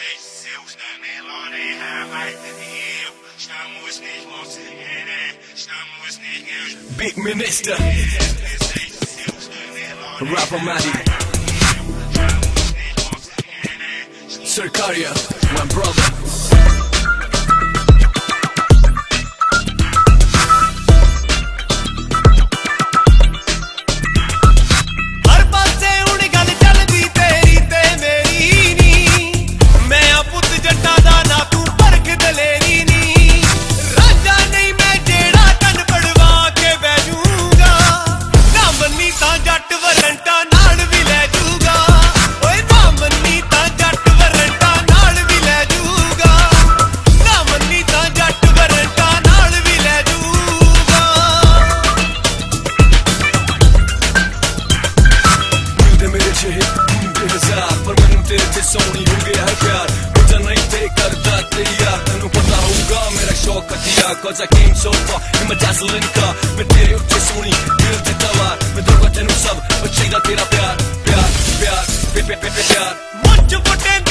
vocês seus Melone é mais e eu Estamos mesmo sem querer Estamos ninguém Big Minister. Rap Amadi Sarkariya, my brother. cosa che in insoppa E mi dà sull'inca Mettere ucce suni Io non ti tavar Mi droga te non sa Ma c'è da tira piar Piar, piar, piar, piar, piar Mucho potente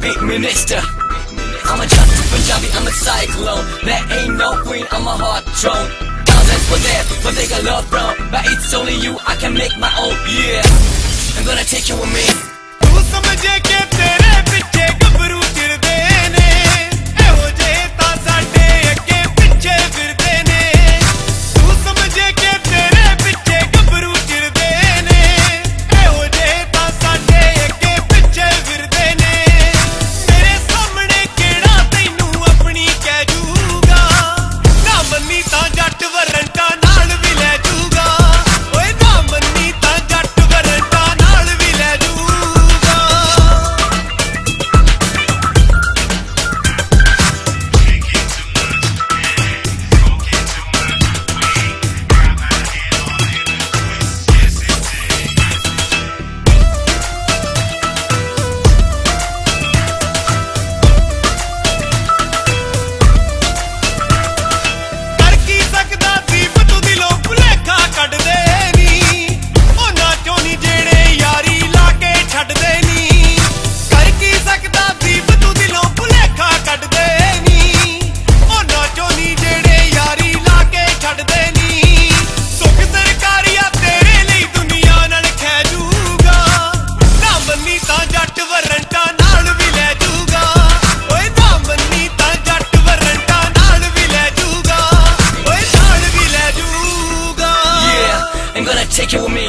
big minister. I'm a just Punjabi, I'm a cyclone. There ain't no queen, I'm a hot drone. Thousands were there, but they got love from. But it's only you, I can make my own, yeah. I'm gonna take you with me.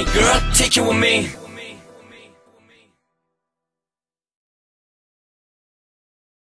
girl, take you with me.